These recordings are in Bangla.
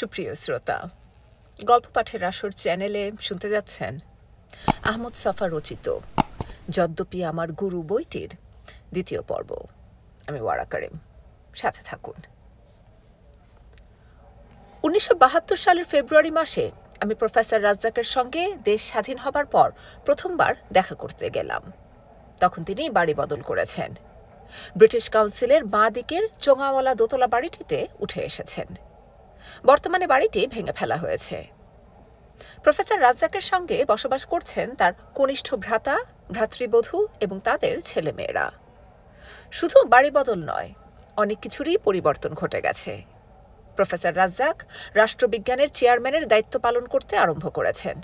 সুপ্রিয় শ্রোতা গল্প পাঠের আসর চ্যানেলে শুনতে যাচ্ছেন আহমদ সফা রচিত যদ্যপি আমার গুরু বইটির দ্বিতীয় পর্ব। আমি ওয়ারা করিম, সাথে থাকুন। উনিশশো বাহাত্তর সালের ফেব্রুয়ারি মাসে আমি প্রফেসর রাজ্জাকের সঙ্গে দেশ স্বাধীন হবার পর প্রথমবার দেখা করতে গেলাম। তখন তিনি বাড়ি বদল করেছেন। ব্রিটিশ কাউন্সিলের বাঁ দিকের চোঙাওয়ালা দোতলা বাড়িটিতে উঠে এসেছেন। বর্তমানে বাড়িটি ভেঙে ফেলা হয়েছে। প্রফেসর রাজ্জাকের সঙ্গে বসবাস করছেন তার কনিষ্ঠ ভ্রাতা, ভ্রাতৃবধূ এবং তাদের ছেলেমেয়েরা। শুধু বাড়ি বদল নয়, অনেক কিছুরই পরিবর্তন ঘটে গেছে। প্রফেসর রাজ্জাক রাষ্ট্রবিজ্ঞানের চেয়ারম্যানের দায়িত্ব পালন করতে আরম্ভ করেছেন।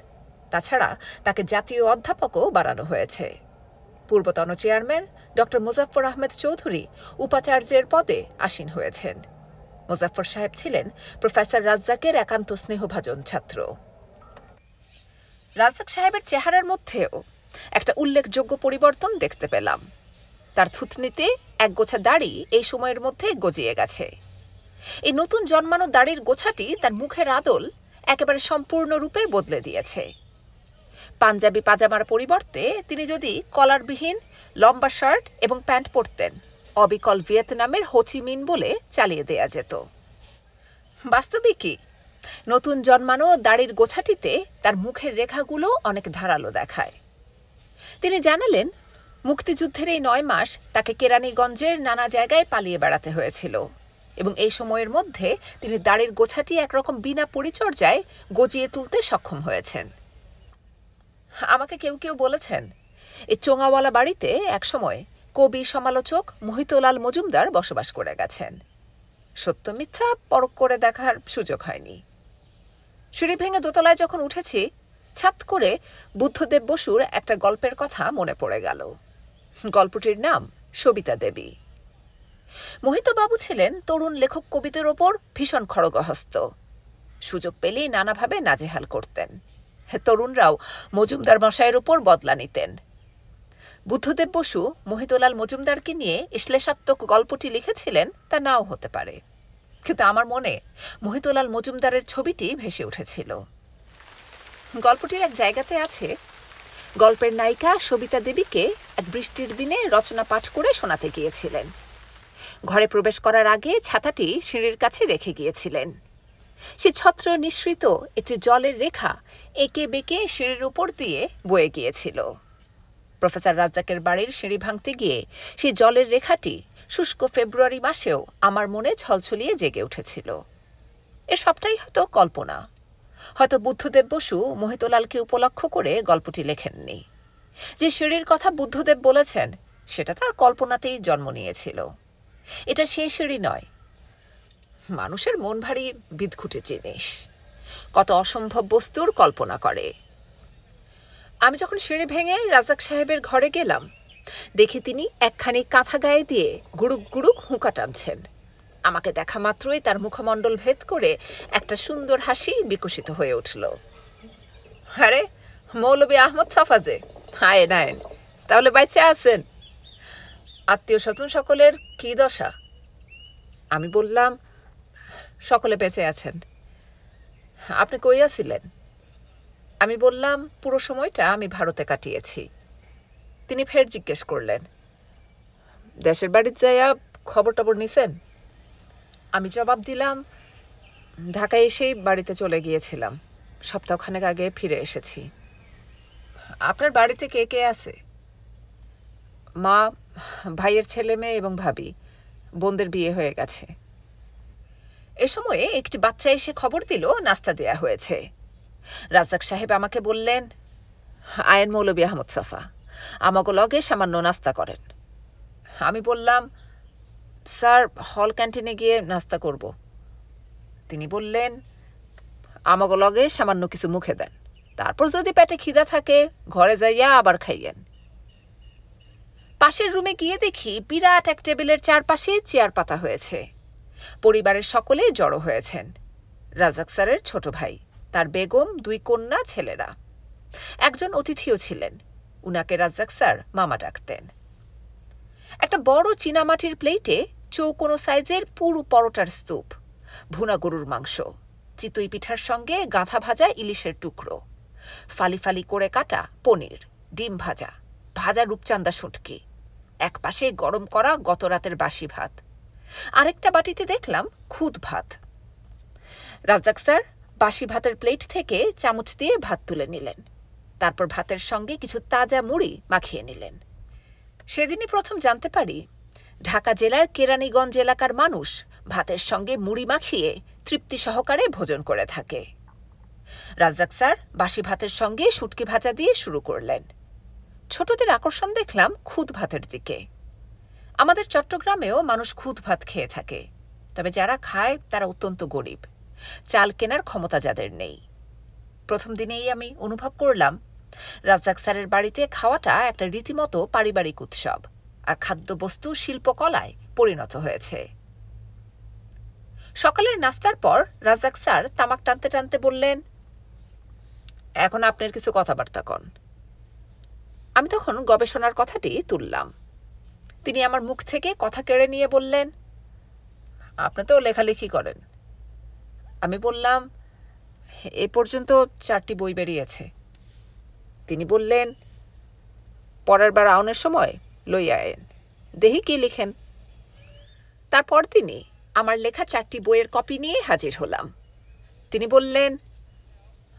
তাছাড়া তাকে জাতীয় অধ্যাপকও বাড়ানো হয়েছে। পূর্বতন চেয়ারম্যান ড মুজাফর আহমেদ চৌধুরী উপাচার্যের পদে আসীন হয়েছেন। মুজাফর সাহেব ছিলেন প্রফেসর রাজ্জাকের একান্ত স্নেহভাজন ছাত্র। রাজ্জাক সাহেবের চেহারার মধ্যেও একটা উল্লেখযোগ্য পরিবর্তন দেখতে পেলাম। তার থুতনিতে এক গোছা দাড়ি এই সময়ের মধ্যে গজিয়ে গেছে। এই নতুন জন্মানো দাড়ির গোছাটি তার মুখের আদল একেবারে সম্পূর্ণরূপে বদলে দিয়েছে। পাঞ্জাবি পাজামার পরিবর্তে তিনি যদি কলারবিহীন লম্বা শার্ট এবং প্যান্ট পরতেন অবিকল ভিয়েতনামের হোচিমিন বলে চালিয়ে দেয়া যেত। বাস্তবিকই নতুন জন্মানো দাড়ির গোছাটিতে তার মুখের রেখাগুলো অনেক ধারালো দেখায়। তিনি জানালেন, মুক্তিযুদ্ধের এই নয় মাস তাকে কেরানীগঞ্জের নানা জায়গায় পালিয়ে বেড়াতে হয়েছিল এবং এই সময়ের মধ্যে তিনি দাড়ির গোছাটি একরকম বিনা পরিচর্যায় গজিয়ে তুলতে সক্ষম হয়েছেন। আমাকে কেউ কেউ বলেছেন এই চোঙাওয়ালা বাড়িতে একসময় কবি সমালোচক মহিতলাল মজুমদার বসবাস করে গেছেন। সত্য মিথ্যা পরক করে দেখার সুযোগ হয়নি। সিঁড়ি ভেঙে দোতলায় যখন উঠেছি, ছাত করে বুদ্ধদেব বসুর একটা গল্পের কথা মনে পড়ে গেল। গল্পটির নাম সবিতা দেবী। মোহিতবাবু ছিলেন তরুণ লেখক কবিদের ওপর ভীষণ খড়গহস্ত। সুযোগ পেলেই নানাভাবে নাজেহাল করতেন। তরুণরাও মজুমদার মশাইয়ের ওপর বদলা নিতেন। বুদ্ধদেব বসু মোহিতলাল মজুমদারকে নিয়ে বিশ্লেষাত্মক গল্পটি লিখেছিলেন, তা নাও হতে পারে। কিন্তু আমার মনে মোহিতলাল মজুমদারের ছবিটি ভেসে উঠেছিল। গল্পটির এক জায়গাতে আছে, গল্পের নায়িকা সবিতা দেবীকে এক বৃষ্টির দিনে রচনা পাঠ করে শোনাতে গিয়েছিলেন। ঘরে প্রবেশ করার আগে ছাতাটি সিঁড়ির কাছে রেখে গিয়েছিলেন। সে ছত্র নিঃসৃত একটি জলের রেখা এঁকে বেঁকে সিঁড়ির উপর দিয়ে বয়ে গিয়েছিল। প্রফেসর রাজ্জাকের বাড়ির সিঁড়ি ভাঙতে গিয়ে সেই জলের রেখাটি শুষ্ক ফেব্রুয়ারি মাসেও আমার মনে ছলছলিয়ে জেগে উঠেছিল। এর সবটাই হয়তো কল্পনা। হয়তো বুদ্ধদেব বসু মোহিতলালকে উপলক্ষ করে গল্পটি লেখেননি। যে সিঁড়ির কথা বুদ্ধদেব বলেছেন, সেটা তার কল্পনাতেই জন্ম নিয়েছিল। এটা সেই সিঁড়ি নয়। মানুষের মন ভারী বিদঘুটে জিনিস। কত অসম্ভব বস্তুর কল্পনা করে। আমি যখন সিঁড়ি ভেঙে রাজাক সাহেবের ঘরে গেলাম, দেখি তিনি একখানি কাঁথা গায়ে দিয়ে গুড়ুক গুড়ুক হুঁকা টানছেন। আমাকে দেখা মাত্রই তার মুখমণ্ডল ভেদ করে একটা সুন্দর হাসি বিকশিত হয়ে উঠল। আরে, মৌলবী আহমদ সাফাজে, হায় নায়ন, তাহলে বাইচে আছেন। আত্মীয় স্বজন সকলের কী দশা? আমি বললাম, সকলে বেঁচে আছেন। আপনি কইয়া ছিলেন আমি বললাম, পুরো সময়টা আমি ভারতে কাটিয়েছি। তিনি ফের জিজ্ঞেস করলেন, দেশের বাড়ির যাইয়া খবর টবর নিছেন? আমি জবাব দিলাম, ঢাকায় এসেই বাড়িতে চলে গিয়েছিলাম। সপ্তাহখানেক আগে ফিরে এসেছি। আপনার বাড়িতে কে কে আছে? মা, ভাইয়ের ছেলে মেয়ে এবং ভাবি। বোনদের বিয়ে হয়ে গেছে। এ সময়ে একটি বাচ্চা এসে খবর দিল, নাস্তা দেয়া হয়েছে। রাজাক সাহেব আমাকে বললেন, আয়ন মৌলবী আহমদ সাফা আমাকে লগে সামান্য নাস্তা করেন। আমি বললাম, স্যার, হল ক্যান্টিনে গিয়ে নাস্তা করব। তিনি বললেন আমাকে লগে সামান্য কিছু মুখে দেন, তারপর যদি পেটে খিদা থাকে, ঘরে যাইয়া আবার খাইয়েন। পাশের রুমে গিয়ে দেখি বিরাট এক টেবিলের চারপাশে চেয়ার পাতা হয়েছে। পরিবারের সকলে জড়ো হয়েছেন। রাজাক স্যারের ছোট ভাই। তার বেগম, দুই কন্যা, ছেলেরা। একজন অতিথিও ছিলেন। উনাকে রাজ্জাক স্যার মামা ডাকতেন। একটা বড় চীনামাটির প্লেটে চৌকোনো সাইজের পুরু পরোটার স্তূপ, ভুনা গরুর মাংস, চিতই পিঠার সঙ্গে গাঁথা ভাজা ইলিশের টুকরো, ফালি ফালি করে কাটা পনির, ডিম ভাজা ভাজা রূপচান্দা শুটকি, এক পাশে গরম করা গত রাতের বাসি ভাত। আরেকটা বাটিতে দেখলাম খুদ ভাত। রাজ্জাক স্যার বাসি ভাতের প্লেট থেকে চামচ দিয়ে ভাত তুলে নিলেন। তারপর ভাতের সঙ্গে কিছু তাজা মুড়ি মাখিয়ে নিলেন। সেদিনই প্রথম জানতে পারি, ঢাকা জেলার কেরানীগঞ্জ এলাকার মানুষ ভাতের সঙ্গে মুড়ি মাখিয়ে তৃপ্তি সহকারে ভোজন করে থাকে। রাজ্জাক স্যার বাসি ভাতের সঙ্গে শুটকি ভাজা দিয়ে শুরু করলেন। ছোটদের আকর্ষণ দেখলাম খুদ ভাতের দিকে। আমাদের চট্টগ্রামেও মানুষ খুদ ভাত খেয়ে থাকে, তবে যারা খায় তারা অত্যন্ত গরিব। চাল কেনার ক্ষমতা যাদের নেই। প্রথম দিনেই আমি অনুভব করলাম, রাজ্জাক স্যারের বাড়িতে খাওয়াটা একটা রীতিমতো পারিবারিক উৎসব, আর খাদ্যবস্তু শিল্পকলায় পরিণত হয়েছে। সকালের নাস্তার পর রাজ্জাক স্যার তামাক টানতে টানতে বললেন, এখন আপনার কিছু কথাবার্তা কন। আমি তখন গবেষণার কথাটি তুললাম। তিনি আমার মুখ থেকে কথা কেড়ে নিয়ে বললেন, আপনি তো লেখালেখি করেন। আমি বললাম, এ পর্যন্ত চারটি বই বেরিয়েছে। তিনি বললেন, পরের বার আউনের সময় লইয়া আয়েন। দেহি কি লিখেন। তারপর তিনি আমার লেখা চারটি বইয়ের কপি নিয়ে হাজির হলাম। তিনি বললেন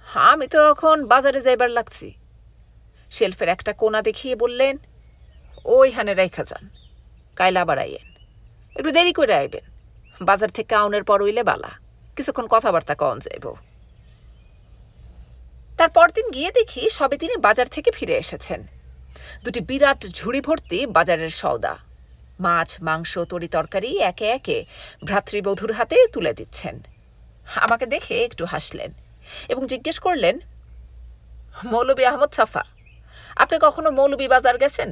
হ্যাঁ আমি তো এখন বাজারে যাইবার লাগছি। শেলফের একটা কোনা দেখিয়ে বললেন ওই ওইখানে রেখা যান কাইলা আবার আইয়েন। একটু দেরি করে আইবেন। বাজার থেকে আউনের পর উইলে বালা। কিছুক্ষণ কথাবার্তা কন যাইব। তার পরদিন গিয়ে দেখি সবে তিনি বাজার থেকে ফিরে এসেছেন। দুটি বিরাট ঝুড়ি ভর্তি বাজারের সওদা। মাছ, মাংস, তরি তরকারি একে একে ভ্রাতৃবধূর হাতে তুলে দিচ্ছেন। আমাকে দেখে একটু হাসলেন এবং জিজ্ঞেস করলেন, মৌলবী আহমদ সাফা, আপনি কখনো মৌলবী বাজার গেছেন?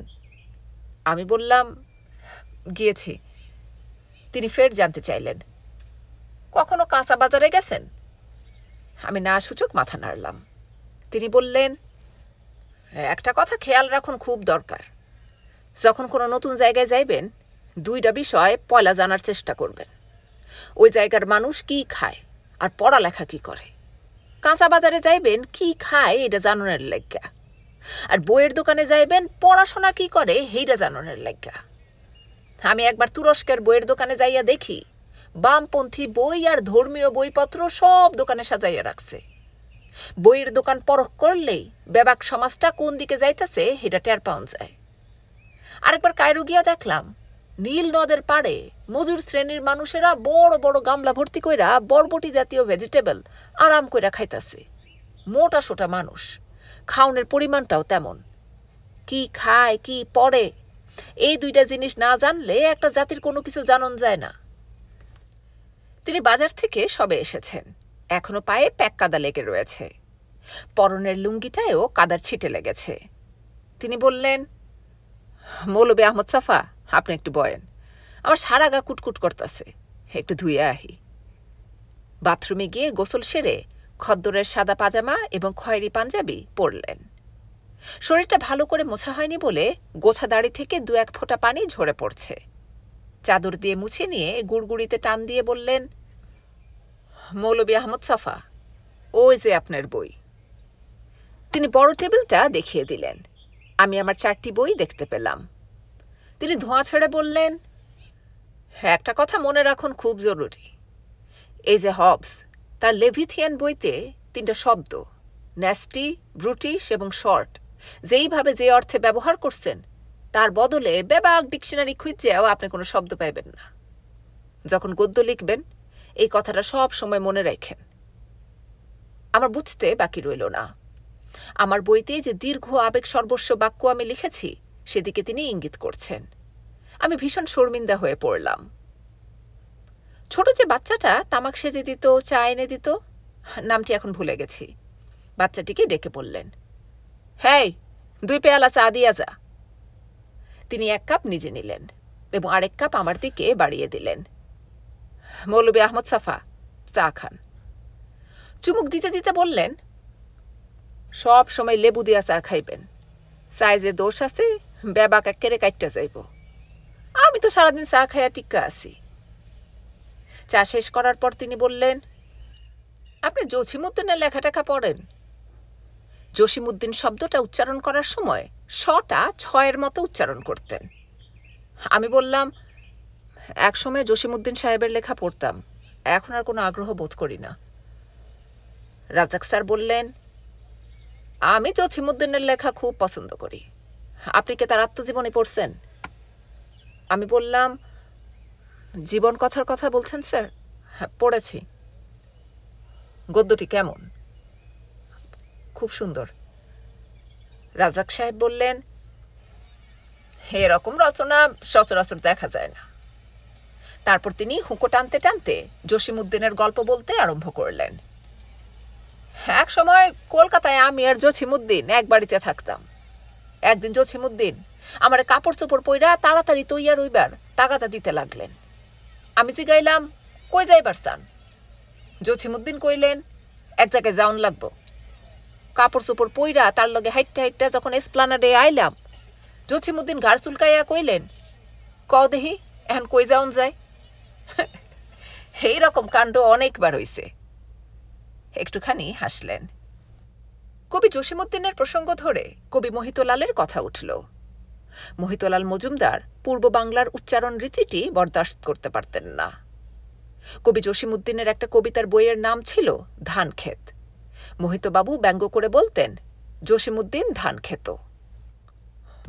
আমি বললাম, গিয়েছি। তিনি ফের জানতে চাইলেন কখনো কাঁচা বাজারে গেছেন? আমি না সূচক মাথা নাড়লাম। তিনি বললেন, একটা কথা খেয়াল রাখুন, খুব দরকার। যখন কোনো নতুন জায়গায় যাইবেন, দুইটা বিষয় পয়লা জানার চেষ্টা করবেন। ওই জায়গার মানুষ কি খায় আর পড়ালেখা কি করে? কাঁচা বাজারে যাইবেন, কি খায় এটা জানানোর লেগা আর বইয়ের দোকানে যাইবেন, পড়াশোনা কি করে হেইটা জানানোর লেগা আমি একবার তুরস্কের বইয়ের দোকানে যাইয়া দেখি বামপন্থী বই আর ধর্মীয় বইপত্র সব দোকানে সাজাইয়া রাখছে। বইয়ের দোকান পরখ করলেই বেবাক সমাজটা কোন দিকে যাইতেছে সেটা টের পাওয়া যায়। আরেকবার কায়রো গিয়া দেখলাম, নীল নদের পাড়ে মজুর শ্রেণির মানুষেরা বড় বড় গামলা ভর্তি কইরা বরবটি জাতীয় ভেজিটেবল আরাম কইরা খাইতাছে। মোটা সোটা মানুষ, খাওনের পরিমাণটাও তেমন। কি খায়, কি পড়ে, এই দুইটা জিনিস না জানলে একটা জাতির কোনো কিছু জানন যায় না। তিনি বাজার থেকে সবে এসেছেন। এখনও পায়ে প্যাক কাদা লেগে রয়েছে। পরনের লুঙ্গিটায়ও কাদার ছিটে লেগেছে। তিনি বললেন, মৌলবী আহমদ সাফা, আপনি একটু বয়েন। আমার সারা গা কুটকুট করতেছে। একটু ধুয়ে আহি। বাথরুমে গিয়ে গোসল সেরে খদ্দরের সাদা পাজামা এবং খয়েরি পাঞ্জাবি পরলেন। শরীরটা ভালো করে মোছা হয়নি বলে গোছা দাড়ি থেকে দু এক ফোঁটা পানি ঝরে পড়ছে। চাদর দিয়ে মুছে নিয়ে গুড়গুড়িতে টান দিয়ে বললেন, মৌলবী আহমদ সাফা, ওই যে আপনার বই। তিনি বড় টেবিলটা দেখিয়ে দিলেন। আমি আমার চারটি বই দেখতে পেলাম। তিনি ধোঁয়া ছেড়ে বললেন, একটা কথা মনে রাখুন, খুব জরুরি। এই যে হবস, তার লেভিথিয়ান বইতে তিনটা শব্দ, ন্যাস্টি, ব্রুটিশ এবং শর্ট, যেইভাবে যে অর্থে ব্যবহার করছেন তার বদলে বেবাক ডিকশনারি খুঁজেও আপনি কোনো শব্দ পাইবেন না। যখন গদ্য লিখবেন, এই কথাটা সব সময় মনে রাখেন। আমার বুঝতে বাকি রইল না। আমার বইতে যে দীর্ঘ আবেগ সর্বস্ব বাক্য আমি লিখেছি, সেদিকে তিনি ইঙ্গিত করছেন। আমি ভীষণ শর্মিন্দা হয়ে পড়লাম। ছোট যে বাচ্চাটা তামাক সেজে দিত, চা এনে দিত, নামটি এখন ভুলে গেছি। বাচ্চাটিকে ডেকে বললেন হ্যাঁ দুই পেয়ালা চা দিয়া যা। তিনি এক কাপ নিজে নিলেন এবং আরেক কাপ আমার দিকে বাড়িয়ে দিলেন। মৌলবী আহমদ সাফা, চা খান। চুমুক দিতে দিতে বললেন, সব সময় লেবু দিয়া চা খাইবেন, সাইজে দোষ আছে, বেবাক একেরে কাইটটা যাইব। আমি তো সারাদিন চা খাইয়া টিক্কা আছি। চা শেষ করার পর তিনি বললেন, আপনি জসিমুদ্দিনের লেখাটাকা পড়েন। জসিমুদ্দিন শব্দটা উচ্চারণ করার সময় শটা ছয়ের মতো উচ্চারণ করতেন। আমি বললাম, একসময় জসিমুদ্দিন সাহেবের লেখা পড়তাম, এখন আর কোনো আগ্রহ বোধ করি না। রাজাক স্যার বললেন, আমি জসিমুদ্দিনের লেখা খুব পছন্দ করি। আপনি কি তার আত্মজীবনী পড়ছেন? আমি বললাম, জীবন কথার কথা বলছেন স্যার? হ্যাঁ পড়েছি। গদ্যটি কেমন? খুব সুন্দর। রাজাক সাহেব বললেন, এরকম রচনা সচরাচর দেখা যায় না। তারপর তিনি হুঁকো টানতে টানতে জসিমুদ্দিনের গল্প বলতে আরম্ভ করলেন। এক সময় কলকাতায় আমি আর জসিমুদ্দিন এক বাড়িতে থাকতাম। একদিন জসিমুদ্দিন আমার কাপড় চোপড় পইরা তাড়াতাড়ি তৈয়া রইবার তাগাদা দিতে লাগলেন। আমি জিগাইলাম, কই যাইবার চান? জসিমুদ্দিন কইলেন, এক জায়গায় যাওন লাগবো। কাপড় চোপড় পইরা তার লগে হাইটটা হাইটটা যখন এসপ্লানাডে আইলাম জসিমুদ্দিন ঘাড় চুলকাইয়া কইলেন ক দেহি, এখন কই যাওন যায়? এই রকম কাণ্ড অনেকবার হইছে। একটুখানি হাসলেন। কবি জসিমুদ্দিনের প্রসঙ্গ ধরে কবি মোহিতলালের কথা উঠল। মোহিতলাল মজুমদার পূর্ব বাংলার উচ্চারণ রীতিটি বরদাস্ত করতে পারতেন না। কবি জসিমুদ্দিনের একটা কবিতার বইয়ের নাম ছিল ধান ক্ষেত মোহিতবাবু ব্যঙ্গ করে বলতেন জসিমুদ্দিন ধান খেত।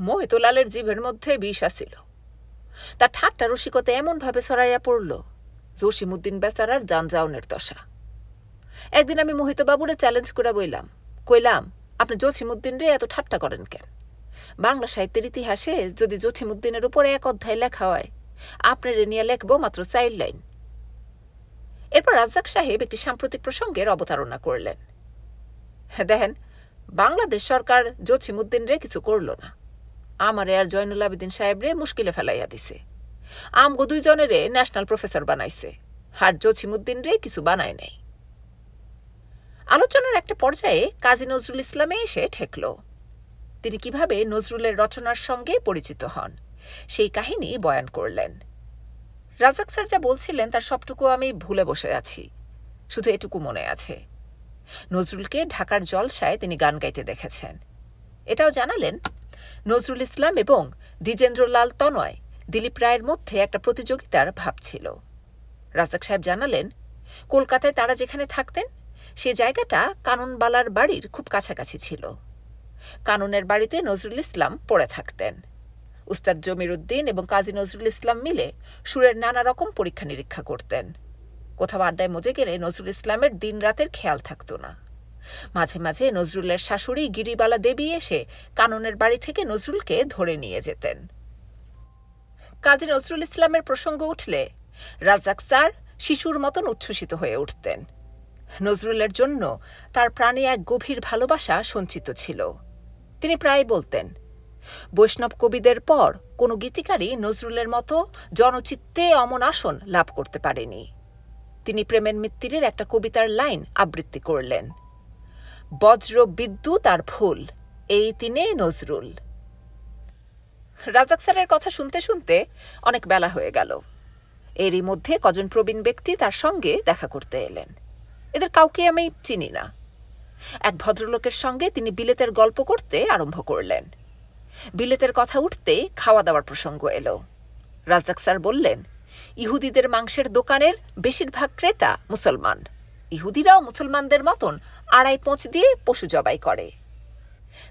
মোহিতলালের জীবের মধ্যে বিষ আসিল তার ঠাট্টা রসিকতা এমনভাবে ছড়াইয়া পড়ল জসিমুদ্দিন বেচারার যানজাউনের দশা। একদিন আমি মোহিতবাবুরে চ্যালেঞ্জ করে বইলাম কইলাম, আপনি জসিমুদ্দিন রে এত ঠাট্টা করেন কেন? বাংলা সাহিত্যের ইতিহাসে যদি জসিমুদ্দিনের উপরে এক অধ্যায় লেখা হয়, আপনার নিয়ে লেখব মাত্র চাইল্ড লাইন। এরপর রাজ্জাক সাহেব একটি সাম্প্রতিক প্রসঙ্গের অবতারণা করলেন। দেখেন, বাংলাদেশ সরকার জসিমুদ্দিন রে কিছু করল না। আমারে আর জয়নুল আবেদিন সাহেব রে মুশকিলে ফেলাইয়া দিছে। আমগো দুইজনেরে ন্যাশনাল প্রফেসর বানাইছে, আর জসিমুদ্দিন রে কিছু বানায় নাই। আলোচনার একটা পর্যায়ে কাজী নজরুল ইসলামে এসে ঠেকল। তিনি কীভাবে নজরুলের রচনার সঙ্গে পরিচিত হন, সেই কাহিনী বয়ান করলেন। রাজাক স্যার যা বলছিলেন তার সবটুকু আমি ভুলে বসে আছি, শুধু এটুকু মনে আছে। নজরুলকে ঢাকার জলসায় তিনি গান গাইতে দেখেছেন। এটাও জানালেন, নজরুল ইসলাম এবং দ্বিজেন্দ্রলাল তনয় দিলীপ রায়ের মধ্যে একটা প্রতিযোগিতার ভাব ছিল। রাজাক সাহেব জানালেন, কলকাতায় তারা যেখানে থাকতেন, সে জায়গাটা কাননবালার বাড়ির খুব কাছাকাছি ছিল। কাননের বাড়িতে নজরুল ইসলাম পড়ে থাকতেন। উস্তাদ জমির উদ্দিন এবং কাজী নজরুল ইসলাম মিলে সুরের নানা রকম পরীক্ষা নিরীক্ষা করতেন। কোথাও আড্ডায় মজে গেলে নজরুল ইসলামের দিন রাতের খেয়াল থাকত না। মাঝে মাঝে নজরুলের শাশুড়ি গিরিবালা দেবী এসে কাননের বাড়ি থেকে নজরুলকে ধরে নিয়ে যেতেন। কাজী নজরুল ইসলামের প্রসঙ্গ উঠলে রাজাক স্যার শিশুর মতন উচ্ছ্বসিত হয়ে উঠতেন। নজরুলের জন্য তার প্রাণে এক গভীর ভালোবাসা সঞ্চিত ছিল। তিনি প্রায় বলতেন, বৈষ্ণব কবিদের পর কোনো গীতিকারই নজরুলের মতো জনচিত্তে অমন আসন লাভ করতে পারেনি। তিনি প্রেমের মিত্তিরের একটা কবিতার লাইন আবৃত্তি করলেন। বজ্র বিদ্যুৎ আর ফুল এই তিনে নজরুল। রাজাক স্যারের কথা শুনতে শুনতে অনেক বেলা হয়ে গেল। এরই মধ্যে কজন প্রবীণ ব্যক্তি তার সঙ্গে দেখা করতে এলেন। এদের কাউকে আমি চিনি না। এক ভদ্রলোকের সঙ্গে তিনি বিলেতের গল্প করতে আরম্ভ করলেন। বিলেতের কথা উঠতে খাওয়া দাওয়ার প্রসঙ্গ এলো। রাজাক স্যার বললেন ইহুদিদের মাংসের দোকানের বেশিরভাগ ক্রেতা মুসলমান। ইহুদিরাও মুসলমানদের মতন আড়াই পোঁচ দিয়ে পশু জবাই করে।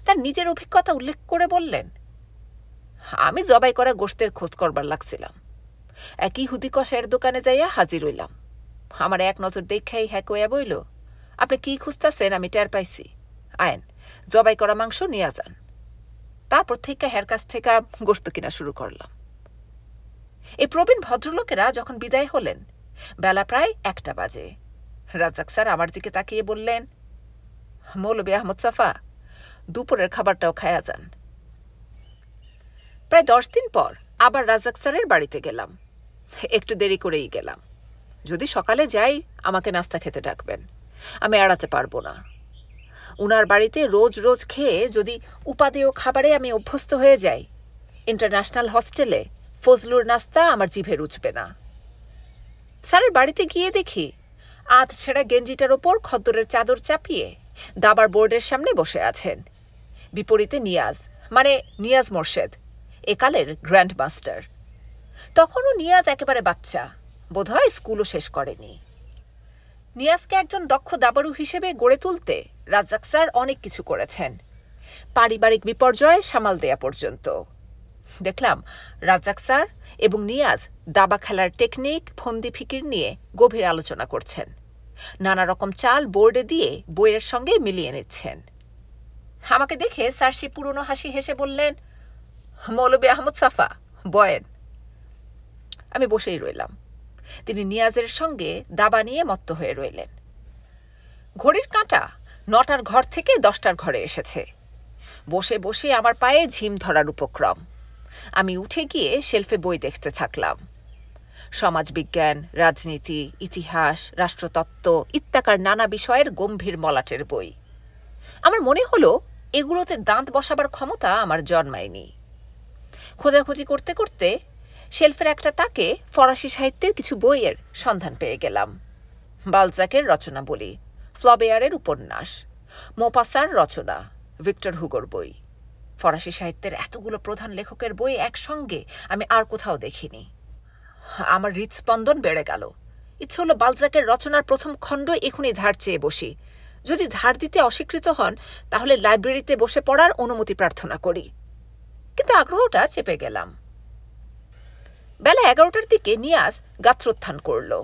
তার নিজের অভিজ্ঞতা উল্লেখ করে বললেন, আমি জবাই করা গোষ্ঠের খোঁজ করবার লাগছিলাম। এক ইহুদি কষায়ের দোকানে যাইয়া হাজির হইলাম। আমার এক নজর দেখাই হ্যাক হইয়া বইল, আপনি কি খুঁজতেছেন আমি টের পাইছি। আয়েন, জবাই করা মাংস নিয়ে যান। তারপর থেকে হ্যার কাছ থেকে গোস্ত কিনা শুরু করলাম। এই প্রবীণ ভদ্রলোকেরা যখন বিদায় হলেন, বেলা প্রায় একটা বাজে। রাজাক স্যার আমার দিকে তাকিয়ে বললেন মৌলবী আহমদ সাফা, দুপুরের খাবারটাও খায়া যান। প্রায় দশ দিন পর আবার রাজাক স্যারের বাড়িতে গেলাম। একটু দেরি করেই গেলাম। যদি সকালে যাই, আমাকে নাস্তা খেতে ডাকবেন। আমি এড়াতে পারব না। উনার বাড়িতে রোজ রোজ খেয়ে যদি উপাদেয় খাবারে আমি অভ্যস্ত হয়ে যাই, ইন্টারন্যাশনাল হস্টেলে ফজলুর নাস্তা আমার জিভে রুচবে না। স্যারের বাড়িতে গিয়ে দেখি, আধ ছেঁড়া গেঞ্জিটার ওপর খদ্দরের চাদর চাপিয়ে দাবার বোর্ডের সামনে বসে আছেন। বিপরীতে নিয়াজ মানে নিয়াজ মোর্শেদ, একালের গ্র্যান্ড মাস্টার তখনও নিয়াজ একেবারে বাচ্চা, বোধহয় স্কুলও শেষ করেনি। নিয়াজকে একজন দক্ষ দাবারু হিসেবে গড়ে তুলতে রাজ্জাক স্যার অনেক কিছু করেছেন। পারিবারিক বিপর্যয় সামাল দেয়া পর্যন্ত। দেখলাম রাজ্জাক স্যার এবং নিয়াজ দাবা খেলার টেকনিক ফন্দি ফিকির নিয়ে গভীর আলোচনা করছেন। নানা রকম চাল বোর্ডে দিয়ে বইয়ের সঙ্গে মিলিয়ে নিচ্ছেন। আমাকে দেখে স্যার সে পুরনো হাসি হেসে বললেন, মৌলবী আহমদ সাফা, বয়েন। আমি বসেই রইলাম। তিনি নিয়াজের সঙ্গে দাবা নিয়ে মত্ত হয়ে রইলেন। ঘড়ির কাঁটা নটার ঘর থেকে দশটার ঘরে এসেছে। বসে বসে আমার পায়ে ঝিম ধরার উপক্রম। আমি উঠে গিয়ে শেলফে বই দেখতে থাকলাম। সমাজবিজ্ঞান, রাজনীতি, ইতিহাস, রাষ্ট্রতত্ত্ব ইত্যাকার নানা বিষয়ের গম্ভীর মলাটের বই। আমার মনে হলো, এগুলোতে দাঁত বসাবার ক্ষমতা আমার জন্মায়নি। খোঁজাখুঁজি করতে করতে শেলফের একটা তাকে ফরাসি সাহিত্যের কিছু বইয়ের সন্ধান পেয়ে গেলাম। বালজাকের রচনা বলি ফ্লবেয়ারের উপন্যাস, মোপাসার রচনা, ভিক্টর হুগোর বই। ফরাসি সাহিত্যের এতগুলো প্রধান লেখকের বই একসঙ্গে আমি আর কোথাও দেখিনি। আমার হৃদস্পন্দন বেড়ে গেল। ইচ্ছে হলো বালজাকের রচনার প্রথম খণ্ড এখনই ধার চেয়ে বসি। যদি ধার দিতে অস্বীকৃত হন, তাহলে লাইব্রেরিতে বসে পড়ার অনুমতি প্রার্থনা করি। কিন্তু আগ্রহটা চেপে গেলাম। বেলা এগারোটার দিকে নিয়াজ গাত্রোত্থান করল।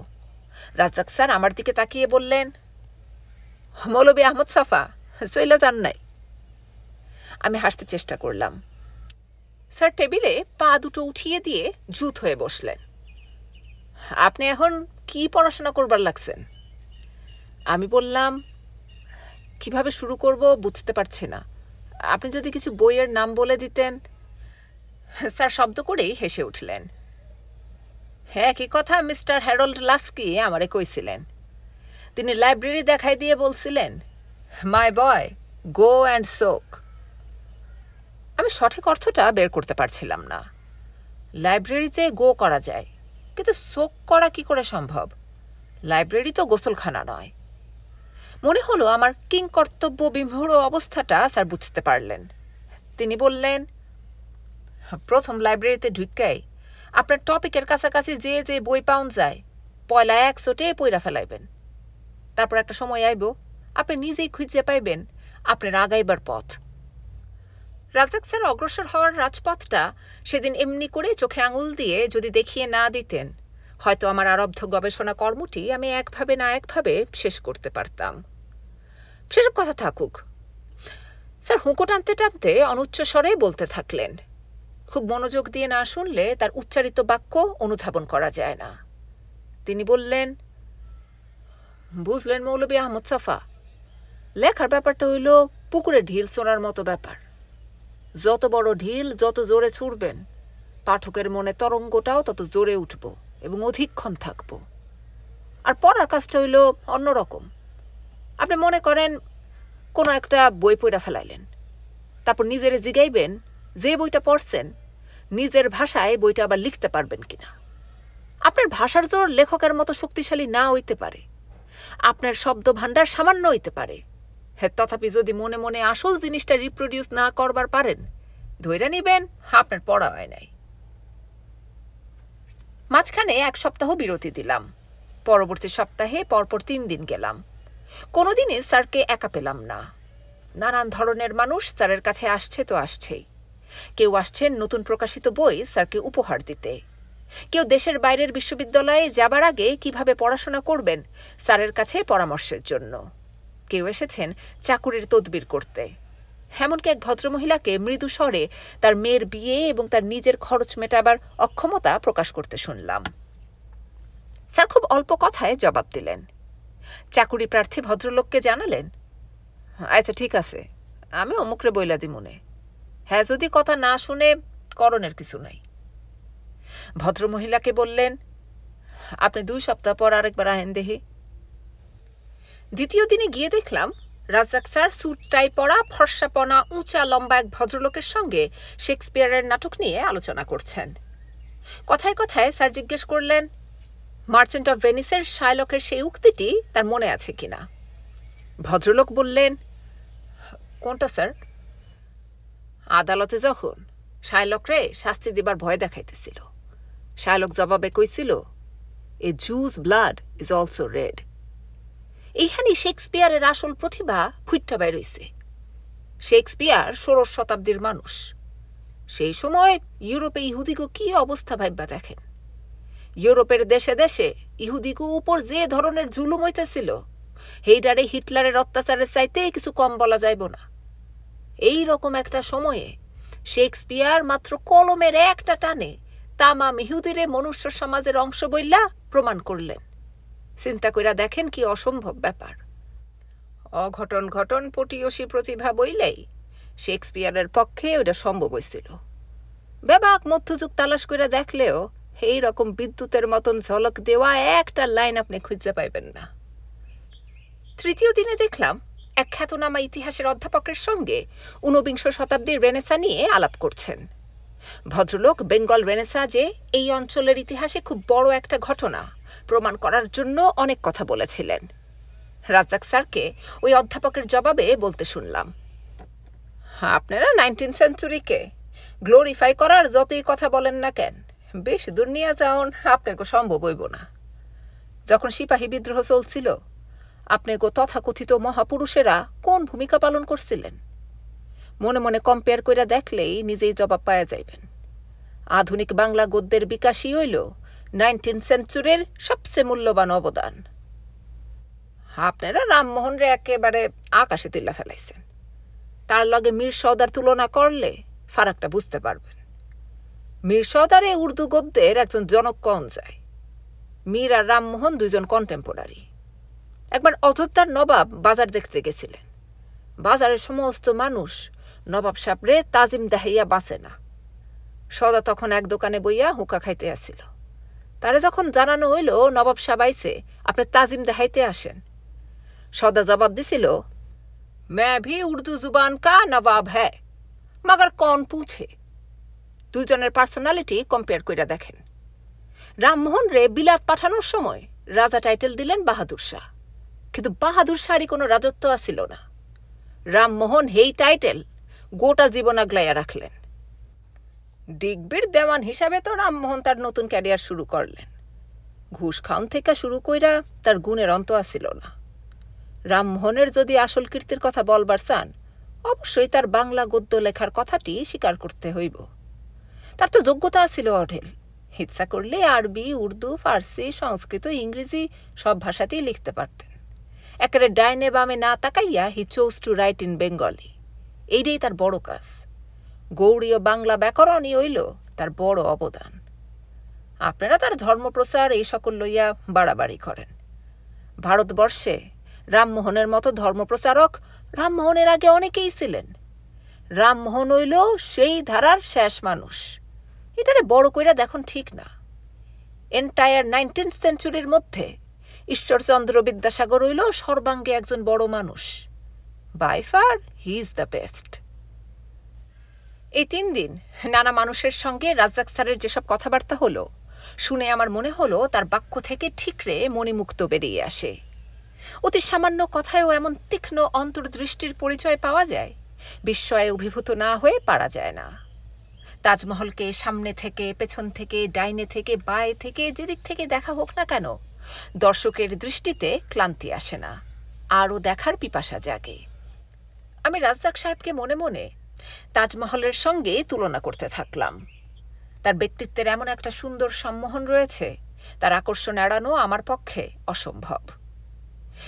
রাজাক স্যার আমার দিকে তাকিয়ে বললেন, মৌলবী আহমদ সাফা সইলা যান নাই আমি হাসতে চেষ্টা করলাম। স্যার টেবিলে পা দুটো উঠিয়ে দিয়ে জুত হয়ে বসলেন। আপনি এখন কি পড়াশোনা করবার লাগছেন? আমি বললাম, কীভাবে শুরু করব বুঝতে পারছি না। আপনি যদি কিছু বইয়ের নাম বলে দিতেন। স্যার শব্দ করেই হেসে উঠলেন। হ্যাঁ কি কথা মিস্টার হ্যারল্ড লাস্কি আমারে কইছিলেন। তিনি লাইব্রেরি দেখাই দিয়ে বলছিলেন, মাই বয়, গো অ্যান্ড সোক। আমি সঠিক অর্থটা বের করতে পারছিলাম না। লাইব্রেরিতে গো করা যায়, কিন্তু শোক করা কি করে সম্ভব? লাইব্রেরি তো গোসলখানা নয়। মনে হলো আমার কিং কর্তব্য বিমূঢ় অবস্থাটা স্যার বুঝতে পারলেন। তিনি বললেন, প্রথম লাইব্রেরিতে ঢুকাই আপনার টপিকের কাছাকাছি যে যে বই পাউন যায়, পয়লা এক চোটে পইরা ফেলাইবেন। তারপর একটা সময় আইব, আপনি নিজেই খুঁজে পাইবেন আপনার আগাইবার পথ। রাজাক স্যার অগ্রসর হওয়ার রাজপথটা সেদিন এমনি করে চোখে আঙুল দিয়ে যদি দেখিয়ে না দিতেন, হয়তো আমার আরব্ধ গবেষণা কর্মটি আমি একভাবে না একভাবে শেষ করতে পারতাম। সেসব কথা থাকুক। স্যার, হুঁকো টানতে টানতে অনুচ্চ স্বরে বলতে থাকলেন, খুব মনোযোগ দিয়ে না শুনলে তার উচ্চারিত বাক্য অনুধাবন করা যায় না। তিনি বললেন, বুঝলেন মৌলবী আহমদ সাফা, লেখার ব্যাপারটা হইল পুকুরে ঢিল চোরার মতো ব্যাপার। যত বড় ঢিল, যত জোরে ছুড়বেন পাঠকের মনে তরঙ্গটাও তত জোরে উঠব এবং অধিকক্ষণ থাকব। আর পড়ার কাজটা হইল অন্যরকম। আপনি মনে করেন, কোনো একটা বই পড়া ফেলাইলেন, তারপর নিজের জিগাইবেন, যে বইটা পড়ছেন, নিজের ভাষায় বইটা আবার লিখতে পারবেন কিনা। আপনার ভাষার জোর লেখকের মতো শক্তিশালী না হইতে পারে। আপনার শব্দ ভাণ্ডার সামান্য হইতে পারে। তথাপি যদি মনে মনে আসল জিনিসটা রিপ্রোডিউস না করবার পারেন ধৈর্য নিবেন, আপনার পড়া হয় নাই। মাঝখানে এক সপ্তাহ বিরতি দিলাম। পরবর্তী সপ্তাহে পরপর তিন দিন গেলাম। কোনোদিনই স্যারকে একা পেলাম না। নানান ধরনের মানুষ স্যারের কাছে আসছে তো আসছেই। কেউ আসছেন নতুন প্রকাশিত বই স্যারকে উপহার দিতে। কেউ দেশের বাইরের বিশ্ববিদ্যালয়ে যাবার আগে কীভাবে পড়াশোনা করবেন, স্যারের কাছে পরামর্শের জন্য। কেউ এসেছেন চাকুরির তদবির করতে। এমনকি এক ভদ্রমহিলাকে মৃদু স্বরে তার মেয়ের বিয়ে এবং তার নিজের খরচ মেটাবার অক্ষমতা প্রকাশ করতে শুনলাম। স্যার খুব অল্প কথায় জবাব দিলেন। চাকুরি প্রার্থী ভদ্রলোককে জানালেন আচ্ছা ঠিক আছে, আমি অমুকরে বইলা দি মনে। হ্যাঁ যদি কথা না শুনে করণের কিছু নাই। ভদ্রমহিলাকে বললেন, আপনি দুই সপ্তাহ পর আরেকবার আহেন দেহি। দ্বিতীয় দিনে গিয়ে দেখলাম রাজাক স্যার স্যুট টাই পরা ফর্সাপনা, উঁচা, লম্বা এক ভদ্রলোকের সঙ্গে শেক্সপিয়ারের নাটক নিয়ে আলোচনা করছেন। কথায় কথায় স্যার জিজ্ঞেস করলেন, মার্চেন্ট অফ ভেনিসের শায়লকের সেই উক্তিটি তার মনে আছে কিনা ভদ্রলোক বললেন, কোনটা, স্যার? আদালতে যখন শায়লকরে শাস্তি দিবার ভয় দেখাইতেছিল। শায়লক জবাবে কইছিল a Jew's blood is also red এইখানেই শেক্সপিয়ারের আসল প্রতিভা ফুইটটা বের হইছে শেক্সপিয়ার ষোড়শ শতাব্দীর মানুষ। সেই সময় ইউরোপে ইহুদিগো কি অবস্থা ভাববা দেখেন? ইউরোপের দেশে দেশে ইহুদিগো উপর যে ধরনের জুলুম হইতেছিল হেইডারে হিটলারের অত্যাচারের চাইতে কিছু কম বলা যাইব না। এই রকম একটা সময়ে শেক্সপিয়ার মাত্র কলমের একটা টানে তামাম ইহুদিরে মনুষ্য সমাজের অংশ বইলা প্রমাণ করলেন। চিন্তা কইরা দেখেন কি অসম্ভব ব্যাপার। অঘটন ঘটন পটিয়সী প্রতিভা বইলেই শেক্সপিয়ারের পক্ষে ওটা সম্ভব হয়েছিল বেবাক মধ্যযুগ তালাশ করে দেখলেও এই রকম বিদ্যুতের মতন ঝলক দেওয়া একটা লাইন আপনি খুঁজতে পাইবেন না। তৃতীয় দিনে দেখলাম এক খ্যাতনামা ইতিহাসের অধ্যাপকের সঙ্গে ঊনবিংশ শতাব্দীর রেনেসা নিয়ে আলাপ করছেন। ভদ্রলোক বেঙ্গল রেনেসা যে এই অঞ্চলের ইতিহাসে খুব বড় একটা ঘটনা প্রমাণ করার জন্য অনেক কথা বলেছিলেন। রাজাক স্যারকে ওই অধ্যাপকের জবাবে বলতে শুনলাম। আপনারা নাইনটিন সেঞ্চুরিকে গ্লোরিফাই করার যতই কথা বলেন না কেন, বেশ দূর নিয়ে যাওন আপনাকে সম্ভব হইব না। যখন সিপাহী বিদ্রোহ চলছিল আপনি গো তথাকথিত মহাপুরুষেরা কোন ভূমিকা পালন করছিলেন? মনে মনে কম্পেয়ার কইরা দেখলেই নিজেই জবাব পাওয়া যাইবেন। আধুনিক বাংলা গদ্যের বিকাশই হইল নাইনটিন সেঞ্চুরির সবচেয়ে মূল্যবান অবদান। আপনারা রামমোহন রে একেবারে আকাশে তুল্লা ফেলাইছেন। তার লগে মীর সওদার তুলনা করলে ফারাকটা বুঝতে পারবেন। মীর এই উর্দু গদ্যের একজন জনক কন যায়। মীর আর রামমোহন দুজন কন্টেম্পোরারি একবার অযোধ্যার নবাব বাজার দেখতে গেছিলেন। বাজারের সমস্ত মানুষ নবাব সাপরে তাজিম দেখাইয়া বাঁচে না। সদা তখন এক দোকানে বইয়া হুকা খাইতে আসিল। তারে যখন জানানো হইল, নবাব সাহেব আইসে আপনি তাজিম দেখাইতে আসেন। সদা জবাব দিছিল मैं भी উর্দু জুবান কা নবাব হ্যাঁ মগর কন পুছে? দুজনের পার্সোনালিটি কম্পেয়ার কইরা দেখেন। রামমোহন রে বিলাত পাঠানোর সময় রাজা টাইটেল দিলেন বাহাদুর শাহ। কিন্তু বাহাদুর শাহরই কোনো রাজত্ব আসিল না। রামমোহন হেই টাইটেল গোটা জীবন আগলাইয়া রাখলেন। ডিগবির দেওয়ান হিসাবে তো রামমোহন তার নতুন ক্যারিয়ার শুরু করলেন। ঘুষ খাওন থেকে শুরু কইরা তার গুণের অন্ত আসিল না। রামমোহনের যদি আসল কীর্তির কথা বলবার চান, অবশ্যই তার বাংলা গদ্য লেখার কথাটি স্বীকার করতে হইব। তার তো যোগ্যতা ছিল অঢেল। ইচ্ছা করলে আরবি, উর্দু, ফার্সি, সংস্কৃত, ইংরেজি সব ভাষাতেই লিখতে পারতেন। একেবারে ডাইনে বামে না তাকাইয়া he chose to write in Bengali. এইটাই তার বড় কাজ। গৌড়ীয় বাংলা ব্যাকরণই হইল তার বড় অবদান। আপনারা তার ধর্মপ্রচার এই সকল লইয়া বাড়াবাড়ি করেন। ভারতবর্ষে রামমোহনের মতো ধর্মপ্রচারক রামমোহনের আগে অনেকেই ছিলেন। রামমোহন হইল সেই ধারার শেষ মানুষ। এটারে বড় কইরা দেখুন ঠিক না। এন্টায়ার নাইনটিন্থ সেঞ্চুরির মধ্যে ঈশ্বরচন্দ্র বিদ্যাসাগর হইল সর্বাঙ্গে একজন বড় মানুষ। By far he is the best এই তিন দিন নানা মানুষের সঙ্গে রাজ্জাক স্যারের যেসব কথাবার্তা হলো, শুনে আমার মনে হলো তার বাক্য থেকে ঠিকরে মণিমুক্ত বেরিয়ে আসে। অতি সামান্য কথায়ও এমন তীক্ষ্ণ অন্তর্দৃষ্টির পরিচয় পাওয়া যায়, বিস্ময়ে অভিভূত না হয়ে পারা যায় না। তাজমহলকে সামনে থেকে, পেছন থেকে, ডাইনে থেকে, বায়ে থেকে, যেদিক থেকে দেখা হোক না কেন, দর্শকের দৃষ্টিতে ক্লান্তি আসে না, আরও দেখার পিপাসা জাগে। আমি রাজ্জাক সাহেবকে মনে মনে তাজমহলের সঙ্গে তুলনা করতে থাকলাম। তার ব্যক্তিত্বের এমন একটা সুন্দর সম্মোহন রয়েছে, তার আকর্ষণ এড়ানো আমার পক্ষে অসম্ভব।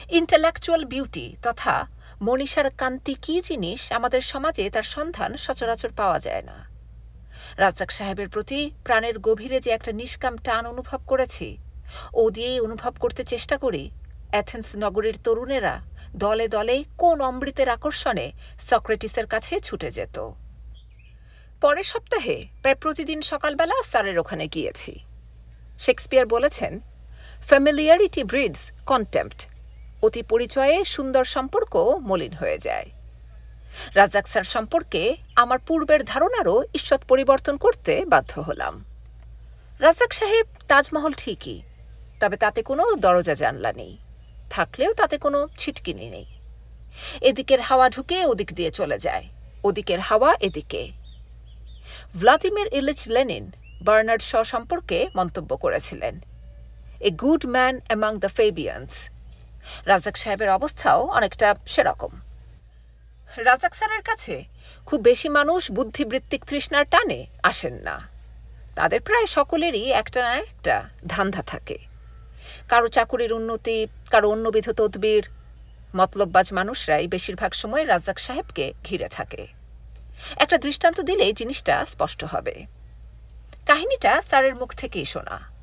ইন্টেলেকচুয়াল বিউটি তথা মনীষার কান্তি কী জিনিস আমাদের সমাজে তার সন্ধান সচরাচর পাওয়া যায় না। রাজ্জাক সাহেবের প্রতি প্রাণের গভীরে যে একটা নিষ্কাম টান অনুভব করেছি, ও দিয়েই অনুভব করতে চেষ্টা করি অ্যাথেন্স নগরীর তরুণেরা দলে দলে কোন অমৃতের আকর্ষণে সক্রেটিসের কাছে ছুটে যেত। পরের সপ্তাহে প্রায় প্রতিদিন সকালবেলা স্যারের ওখানে গিয়েছি। শেক্সপিয়ার বলেছেন ফ্যামিলিয়ারিটি ব্রিডস কন্টেম্পট অতি পরিচয়ে সুন্দর সম্পর্ক মলিন হয়ে যায়। রাজাক স্যার সম্পর্কে আমার পূর্বের ধারণারও ঈশ্বর পরিবর্তন করতে বাধ্য হলাম। রাজাক সাহেব, তাজমহল ঠিকই, তবে তাতে কোনো দরজা জানলা নেই। থাকলেও তাতে কোনো ছিটকিনি নেই। এদিকের হাওয়া ঢুকে ওদিক দিয়ে চলে যায়, ওদিকের হাওয়া এদিকে। Vladimir Ilyich Lenin Bernard Shaw সম্পর্কে মন্তব্য করেছিলেন। A good man among the Fabians. Razzak সাহেবের অবস্থাও অনেকটা সেরকম। রাজাক স্যারের কাছে খুব বেশি মানুষ বুদ্ধিবৃত্তিক তৃষ্ণার টানে আসেন না। তাদের প্রায় সকলেরই একটা না একটা ধান্ধা থাকে। কারও চাকুরির উন্নতি, কারও অন্যবিধ তদবির। মতলববাজ মানুষরাই বেশিরভাগ সময় রাজ্জাক সাহেবকে ঘিরে থাকে। একটা দৃষ্টান্ত দিলেই জিনিসটা স্পষ্ট হবে। কাহিনীটা স্যারের মুখ থেকেই শোনা।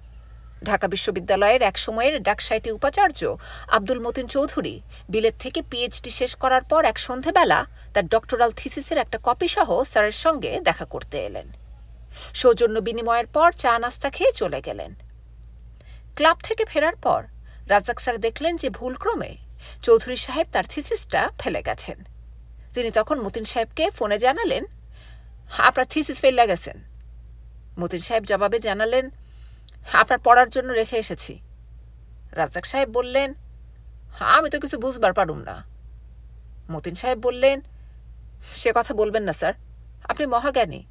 ঢাকা বিশ্ববিদ্যালয়ের এক সময়ের ডাকসাইটি উপাচার্য আব্দুল মতিন চৌধুরী বিলেত থেকে পিএইচডি শেষ করার পর এক সন্ধেবেলা তার ডক্টরাল থিসিসের একটা কপি সহ স্যারের সঙ্গে দেখা করতে এলেন। সৌজন্য বিনিময়ের পর চা নাস্তা খেয়ে চলে গেলেন। ক্লাব থেকে ফেরার পর রাজ্জাক স্যার দেখলেন যে ভুলক্রমে চৌধুরী সাহেব তার থিসিসটা ফেলে গেছেন। তিনি তখন মতিন সাহেবকে ফোনে জানালেন, আপনার থিসিস ফেলে গেছেন মতিন সাহেব জবাবে জানালেন, আপনার পড়ার জন্য রেখে এসেছি। রাজ্জাক সাহেব বললেন, আমি তো কিছু বুঝবার পারুম না। মতিন সাহেব বললেন, সে কথা বলবেন না, স্যার। আপনি মহাজ্ঞানী।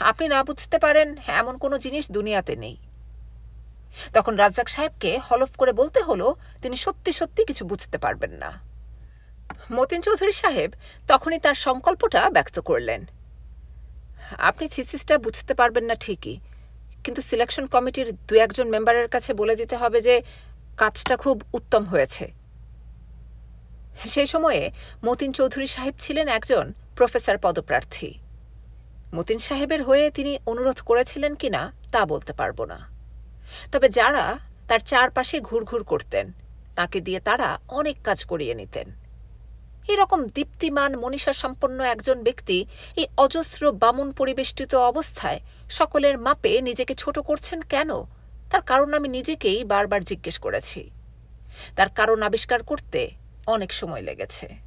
আপনি না বুঝতে পারেন এমন কোনো জিনিস দুনিয়াতে নেই। তখন রাজ্জাক সাহেবকে হলফ করে বলতে হলো, তিনি সত্যি সত্যি কিছু বুঝতে পারবেন না। মতিন চৌধুরী সাহেব তখনই তার সংকল্পটা ব্যক্ত করলেন। আপনি থিসিসটা বুঝতে পারবেন না ঠিকই, কিন্তু সিলেকশন কমিটির দু একজন মেম্বারের কাছে বলে দিতে হবে যে, কাজটা খুব উত্তম হয়েছে। সেই সময়ে মতিন চৌধুরী সাহেব ছিলেন একজন প্রফেসর পদপ্রার্থী। মতিন সাহেবের হয়ে তিনি অনুরোধ করেছিলেন কিনা তা বলতে পারব না। তবে যারা তার চারপাশে ঘুরঘুর করতেন, তাকে দিয়ে তারা অনেক কাজ করিয়ে নিতেন। এরকম দীপ্তিমান মনীষা সম্পন্ন একজন ব্যক্তি এই অজস্র বামুন পরিবেষ্টিত অবস্থায় সকলের মাপে নিজেকে ছোট করছেন কেন? তার কারণ আমি নিজেকেই বারবার জিজ্ঞেস করেছি। তার কারণ আবিষ্কার করতে অনেক সময় লেগেছে।